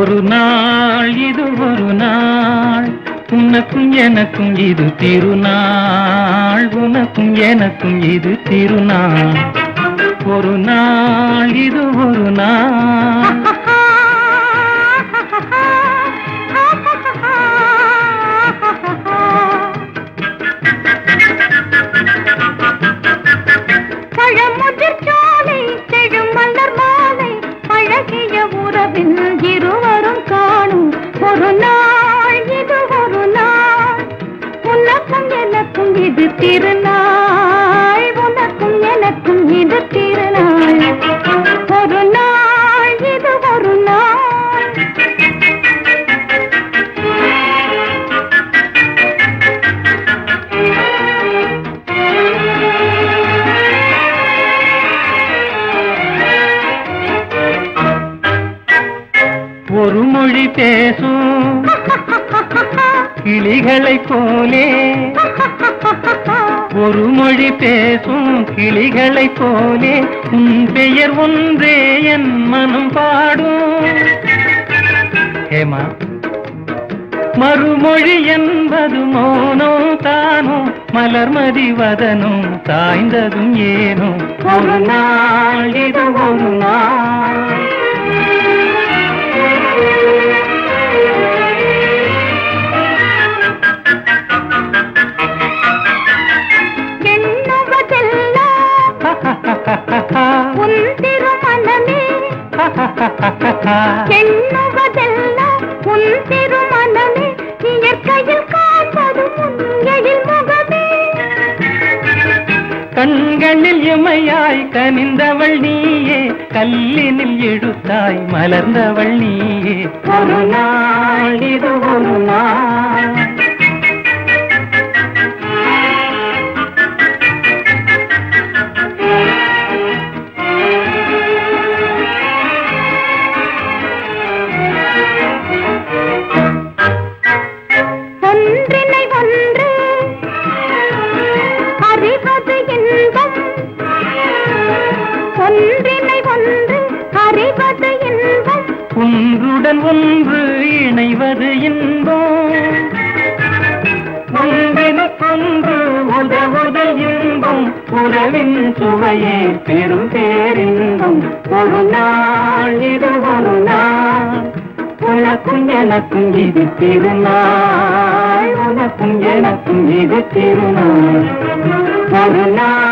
ஒரு நாள் இது ஒரு நாள். உனக்கும் எனக்கும் இது திருநாள். உனக்கும் எனக்கும் இது திருநாள். ஒரு நாள் இது ஒரு நாள். இது திருநாள் உனக்கும் எனக்கும் இது திருநாள். ஒரு நாள் இது ஒரு நாள். ஒரு மொழி பேசும். கிளிகளை போலே. ஒரு மொழி பேசும் கிளிகளை போலே. உன் பெயர் ஒன்றே என் மனம் பாடும். ஹேமா மறுமொழி என்பது மோனோ தானோ மலர்மதி வதனும் சாய்ந்ததும் ஏனோ. ஒரு நாள் உன் திருமணமே எண்ணுவதெல்லாம் உன் திருமணமே இயற்கையில் காண்பது முகமே. கண்களில் இமையாய் கனிந்தவள் நீயே. கல்லினில் எழுத்தாய் மலர்ந்தவள் நீயே. ஒரு நாள் இது ஒரு நாள். ஒன்றுடன் ஒன்று இணைவது இன்பம். ஒன்றினுக்கொன்று உதவுதல் இன்பம். உறவின் சுவையே பெரும் பேரின்பம். ஒரு நாள் இது ஒரு நாள். உனக்கும் எனக்கும் இது திருநாள். உனக்கும் எனக்கும் இது திருநாள். ஒரு நாள் ஒரு நாள்